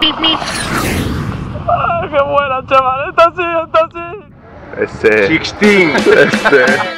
¡Qué buena, chaval! ¡Está así, está así! Este... 16. Este...